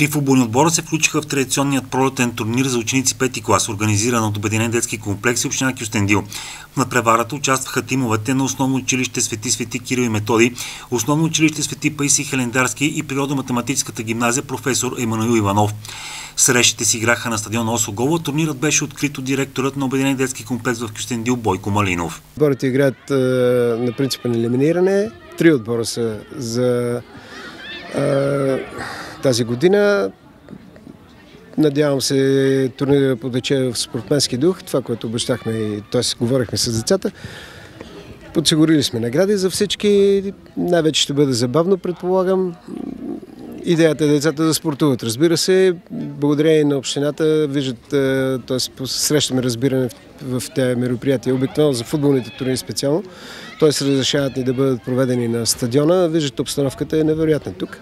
Три футболни отбора се включиха в традиционният пролетен турнир за ученици 5 клас, организиран от Обединен детски комплекс и община Кюстендил. В надпреварата участваха тимовете на основно училище Свети Свети Кирил и Методи, основно училище Свети Паиси Хелендарски и природо-математическата гимназия професор Емануил Иванов. Срещите си играха на стадион Осогола. Турнирът беше открит от директорът на Обединен детски комплекс в Кюстендил Бойко Малинов. Отборите играят на принципа на елиминиране. Три отбора са за тази година. Надявам се турнира да потече в спортменски дух, това, което обещахме, т.е. говорихме с децата. Подсигурили сме награди за всички. Най-вече ще бъде забавно, предполагам. Идеята е децата да спортуват. Разбира се, благодарение на общината, виждат, т.е. срещаме разбиране в, в тези мероприятия, обикновено за футболните турнири специално. Т.е. разрешават ни да бъдат проведени на стадиона. Виждате, обстановката е невероятна тук.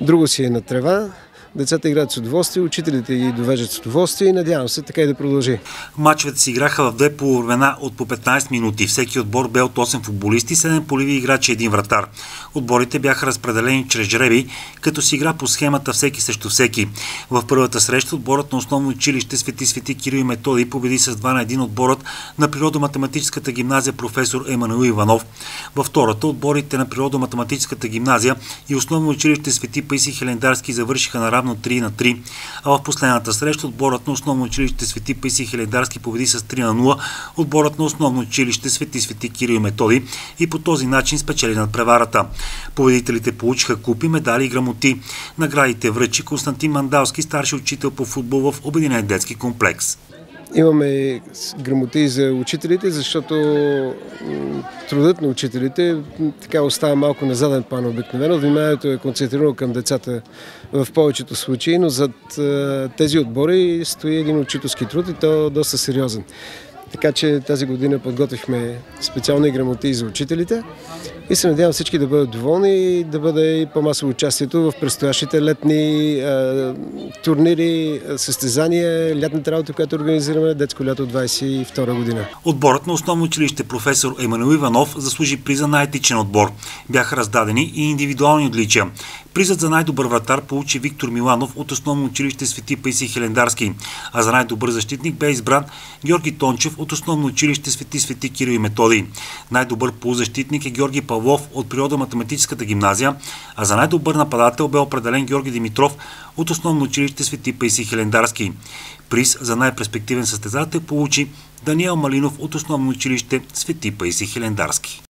Друго си е на трева. Децата играят с удоволствие, учителите ги довеждат с удоволствие и надявам се така и да продължи. Мачовете си играха в две полувремена от по 15 минути. Всеки отбор бе от 8 футболисти, 7 поливи играчи и един вратар. Отборите бяха разпределени чрез жреби, като си игра по схемата всеки срещу всеки. В първата среща отборът на основно училище Свети Свети Кирил и Методи победи с 2 на 1 отборът на природо-математическата гимназия професор Емануил Иванов. Във втората отборите на природо-математическата гимназия и основно училище Свети Паиси Хелендарски завършиха на равно 3 на 3. А в последната среща отборът на основно училище Свети Паиси Хелендарски победи с 3 на 0 отборът на основно училище Свети Свети Кирил и Методи и по този начин спечели над преварата. Победителите получиха купи, медали и грамоти. Наградите връчи Константин Мандалски, старши учител по футбол в Обединен детски комплекс. Имаме грамоти за учителите, защото трудът на учителите така остава малко на заден план обикновено. Вниманието е концентрирано към децата в повечето случаи, но зад тези отбори стои един учителски труд и то доста сериозен. Така че тази година подготвихме специални грамоти за учителите и се надявам всички да бъдат доволни и да бъде и по-масово участието в предстоящите летни а, турнири, състезания, лятната работа, която организираме детско лято 22 година. Отборът на основно училище професор Емануил Иванов заслужи приза на етичен отбор. Бяха раздадени и индивидуални отличия. Призът за най-добър вратар получи Виктор Миланов от основно училище Свети Паиси Хелендарски, а за най-добър защитник бе избран Георги Тончев от основно училище Свети Свети Кирил и Методи. Най-добър полузащитник е Георги Павлов от природо-математическата гимназия, а за най-добър нападател бе определен Георги Димитров от основно училище Свети Паиси Хелендарски. Приз за най-перспективен състезател получи Даниел Малинов от основно училище Свети Паиси Хелендарски.